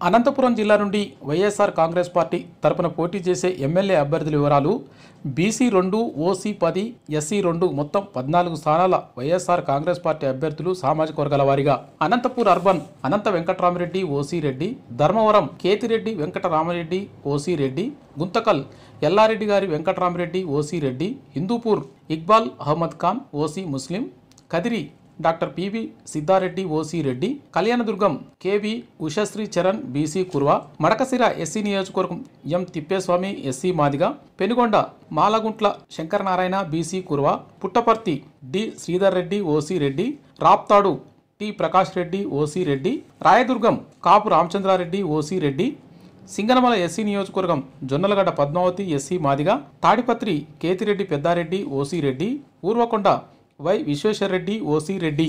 అనంతపురం జిల్లా నుండి వైఎస్ఆర్ కాంగ్రెస్ పార్టీ తరపున పోటీ చేసే ఎమ్మెల్యే అభ్యర్థుల వివరాలు బీసీ రెండు ఓసీ పది ఎస్సీ రెండు మొత్తం పద్నాలుగు స్థానాల వైఎస్ఆర్ కాంగ్రెస్ పార్టీ అభ్యర్థులు సామాజిక వర్గాల వారిగా. Anantapur urban Anantha Venkataramireddy OC Reddy Dharmavaram Ketireddy Venkataramireddy OC Reddy Guntakal Yellareddy గారి Venkataramireddy OC Reddy Hindupur Iqbal Ahmed Khan OC Muslim Kadiri doctor PV Siddareddy OC Reddy Kalyanadurgam KV Ushashri Charan BC Kuruva Madakasira SC నియోజకవర్గం M Thippeswamy SC Madiga Penukonda Malagundla Sankaranarayana BC Kuruva Puttaparthi D Sridhar Reddy OC Reddy Raptadu T Prakash Reddy OC Reddy Rayadurgam Kapu Ramachandrareddy OC Reddy Singanamala SC నియోజకవర్గం Jonnalagadda Padmavathi SC Madiga Tadipatri Ketireddy Peddareddy OC Reddy Uravakonda Y Vishweshwarareddy OC Reddy